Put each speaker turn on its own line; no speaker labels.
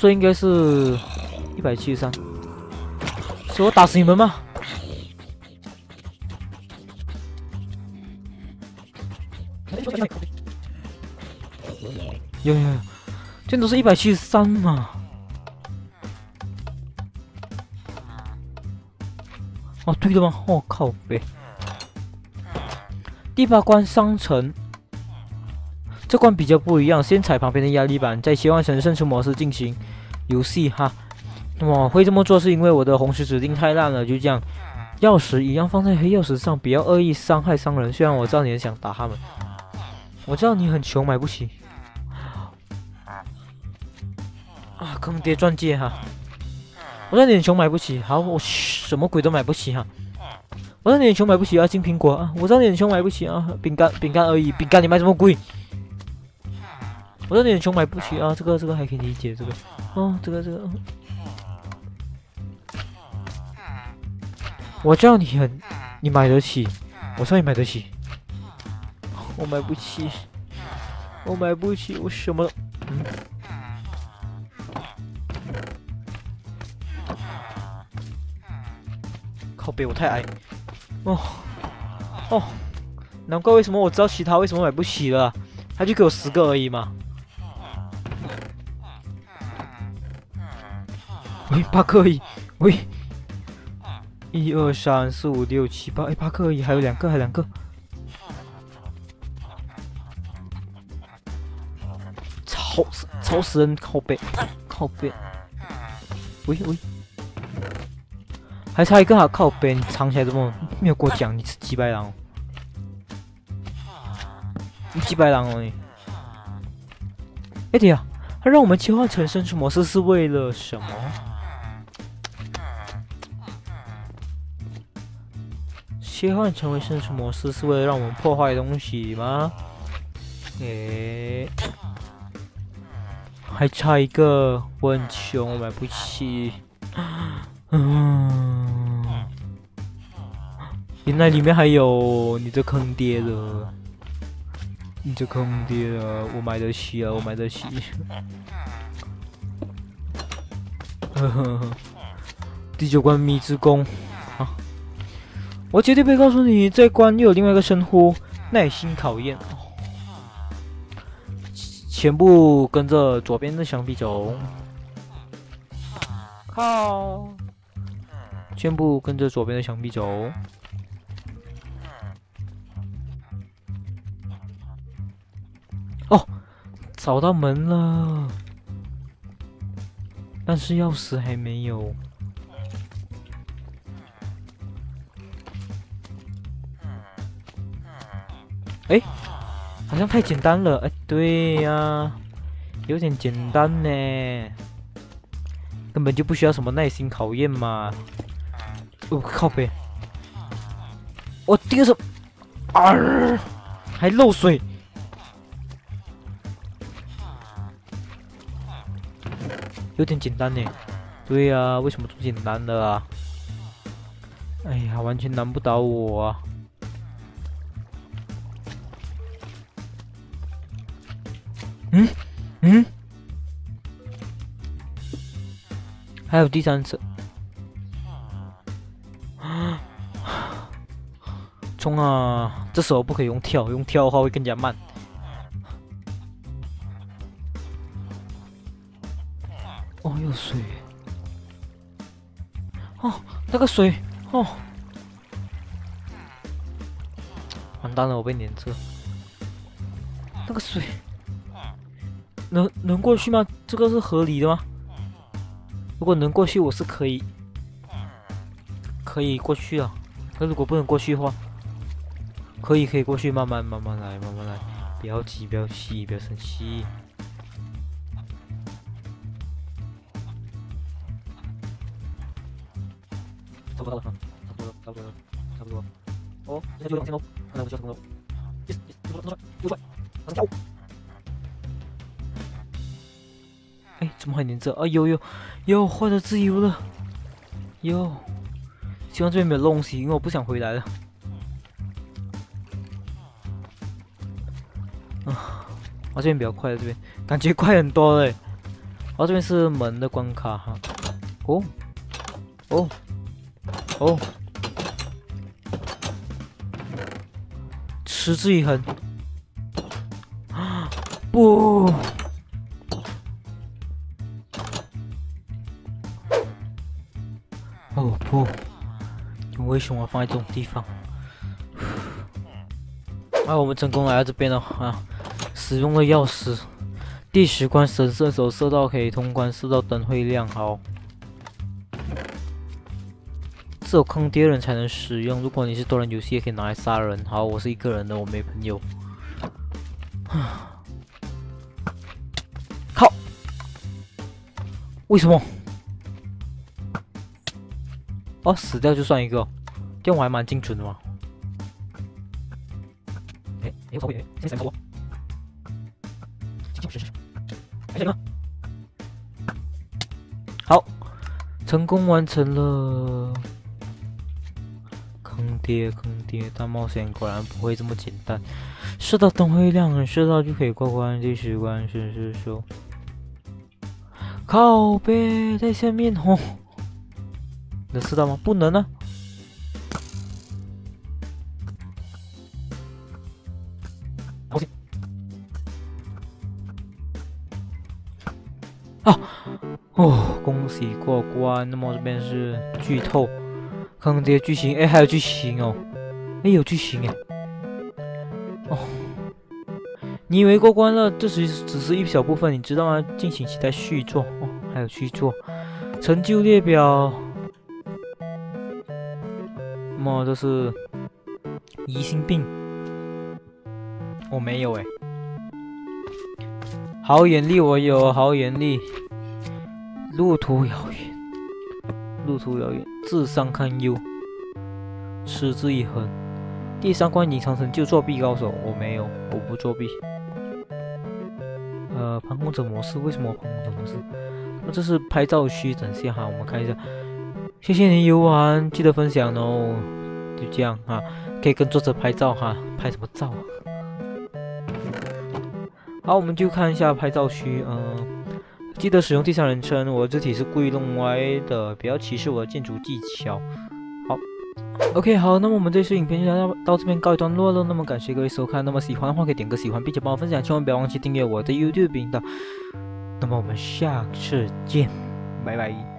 所以应该是一百七十三。是我打死你们吗？有有有，这都是一百七十三嘛。哦，对的吗？我靠呗！第八关商城，这关比较不一样，先踩旁边的压力板，再切换成胜出模式进行游戏哈。那么会这么做是因为我的红石指定太烂了，就这样。钥匙一样放在黑曜石上，不要恶意伤害商人。虽然我知道你很想打他们，我知道你很穷，买不起。啊，坑爹钻戒哈！我知道你穷，买不起。好，我什么鬼都买不起哈。我知道你穷，买不起啊，金苹果啊。我知道你穷，买不起啊，饼干，饼干而已，饼干你卖这么贵。我知道你穷，买不起啊，这个这个还可以理解，这个哦，这个这个。我叫你很，你买得起，我说你买得起，我买不起，我买不起，我什么？嗯，靠背我太矮，哦哦，难怪为什么我知道其他为什么买不起了，他就给我十个而已嘛。喂，八克而已，喂。一二三四五六七八，哎，八克而已，还有两个，还有两个，吵死，吵死人！靠背，靠背，喂喂，还差一个啊！靠背，你藏起来怎么没有跟我讲？你是几百狼？你几百狼哦你？哎对呀，他让我们切换成生存模式是为了什么？切换成为生存模式是为了让我们破坏东西吗？诶，还差一个，我很穷，我买不起。嗯，原来里面还有你这坑爹的，你这坑爹的，我买得起啊，我买得起。呵呵呵，第九关迷之宫。我绝对不会告诉你，这关又有另外一个称呼——耐心考验。全部跟着左边的墙壁走。靠！全部跟着左边的墙壁走。哦，找到门了，但是钥匙还没有。哎，好像太简单了。哎，对呀，有点简单呢，根本就不需要什么耐心考验嘛。哦，靠呗，我盯着，啊，还漏水，有点简单呢。对呀，为什么这么简单的啊？哎呀，完全难不倒我啊！嗯，还有第三次，冲啊！这时候不可以用跳，用跳的话会更加慢。哦，有水！哦，那个水！哦，完蛋了，我被粘住。那个水。能能过去吗？这个是合理的吗？如果能过去，我是可以可以过去啊。那如果不能过去的话，可以可以过去，慢慢慢慢来，慢慢来，不要急，不要气，不要生气。差不多了，差不多，差不多，差不多。哦，现在就两千喽，看来我就要成功了。yes yes，出来出来，出来，跳。哎，怎么还连着？啊，有有有，获得自由了！有，希望这边没有东西，因为我不想回来了。啊，我这边比较快，这边感觉快很多嘞。好，这边是门的关卡哈。哦，哦，哦，持之以恒。啊不。不，你为什么放在这种地方？啊，我们成功来到这边了啊！使用了钥匙，第十关神射手射到可以通关，射到灯会亮。好，只有坑爹人才能使用。如果你是多人游戏，也可以拿来杀人。好，我是一个人的，我没朋友。靠！为什么？哦，死掉就算一个，这样我还蛮精准的嘛。哎，哎，我操！先闪开我。是是是，还行啊。好，成功完成了。坑爹坑爹，大冒险果然不会这么简单。射到灯会亮，射到就可以过关。第十关是是说，靠背在下面吼。能吃到吗？不能啊！啊！哦，恭喜过关。那么这边是剧透，看看这些剧情。哎，还有剧情哦！哎，有剧情哎！哦，你以为过关了？这只只是一小部分，你知道吗？敬请期待续作哦！还有续作，成就列表。么这是疑心病，我没有哎。好眼力我有，好眼力。路途遥远，路途遥远，智商堪忧，持之以恒。第三关隐藏成就作弊高手，我没有，我不作弊。呃，旁观者模式，为什么旁观者模式？那这是拍照区，等下哈，我们看一下。谢谢你游玩，记得分享哦。就这样哈，可以跟作者拍照哈，拍什么照啊？好，我们就看一下拍照区，嗯，记得使用第三人称。我字体是故意弄歪的，不要歧视我的建筑技巧。好，OK，好，那么我们这次影片就到到这边告一段落了。那么感谢各位收看，那么喜欢的话可以点个喜欢，并且帮我分享，千万不要忘记订阅我的 YouTube 频道。那么我们下次见，拜拜。